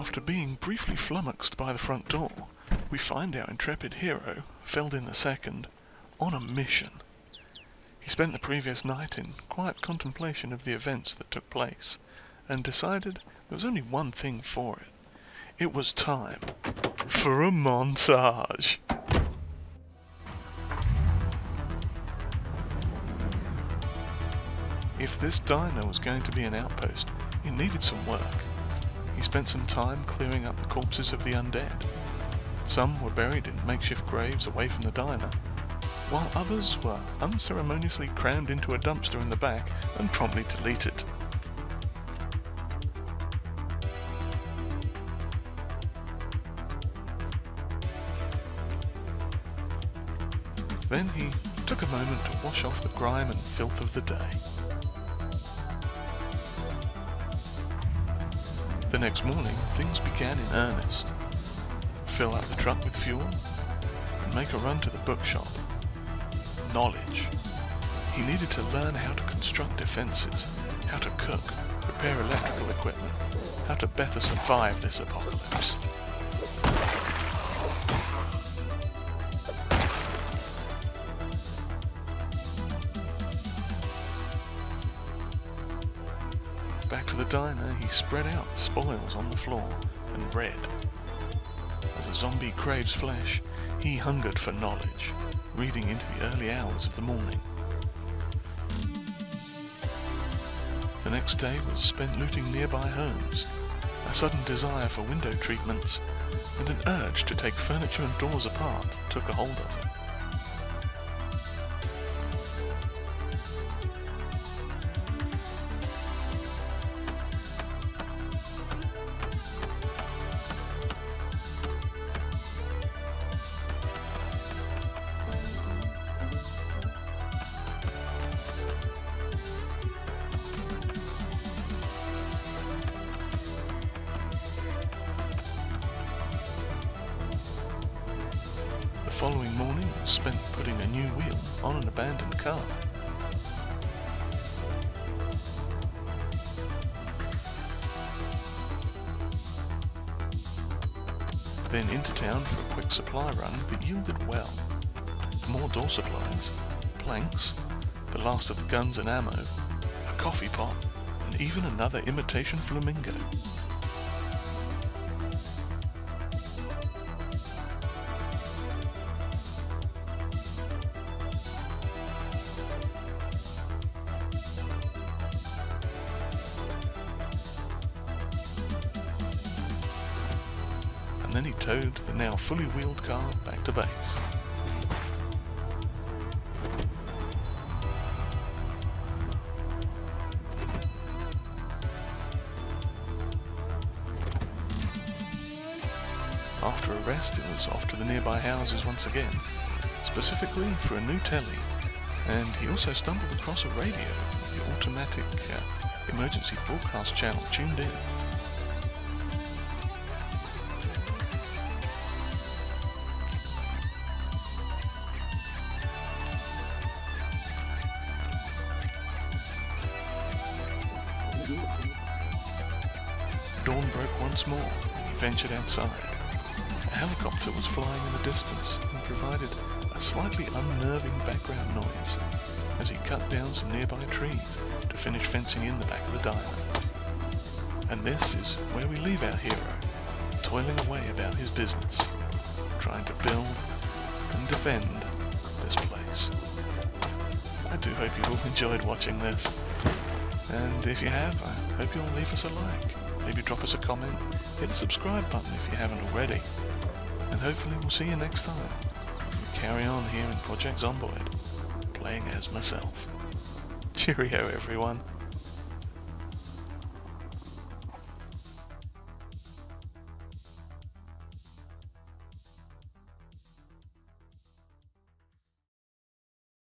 After being briefly flummoxed by the front door, we find our intrepid hero, Feldynn II, on a mission. He spent the previous night in quiet contemplation of the events that took place, and decided there was only one thing for it. It was time for a montage. If this diner was going to be an outpost, it needed some work. He spent some time clearing up the corpses of the undead. Some were buried in makeshift graves away from the diner, while others were unceremoniously crammed into a dumpster in the back and promptly deleted. Then he took a moment to wash off the grime and filth of the day. The next morning, things began in earnest. Fill up the truck with fuel and make a run to the bookshop. Knowledge. He needed to learn how to construct defenses, how to cook, repair electrical equipment, how to better survive this apocalypse. Back to the diner, he spread out the spoils on the floor and read. As a zombie craves flesh, he hungered for knowledge, reading into the early hours of the morning. The next day was spent looting nearby homes. A sudden desire for window treatments and an urge to take furniture and doors apart took a hold of him. Following morning was spent putting a new wheel on an abandoned car. Then into town for a quick supply run that yielded well. More door supplies, planks, the last of the guns and ammo, a coffee pot, and even another imitation flamingo. And then he towed the now fully wheeled car back to base. After a rest, it was off to the nearby houses once again, specifically for a new telly, and he also stumbled across a radio the automatic uh, emergency broadcast channel tuned in. Dawn broke once more, ventured outside. A helicopter was flying in the distance and provided a slightly unnerving background noise as he cut down some nearby trees to finish fencing in the back of the diner. And this is where we leave our hero, toiling away about his business, trying to build and defend this place. I do hope you all enjoyed watching this. And if you have, I hope you'll leave us a like. Maybe drop us a comment, hit the subscribe button if you haven't already. And hopefully we'll see you next time. We carry on here in Project Zomboid, playing as myself. Cheerio everyone.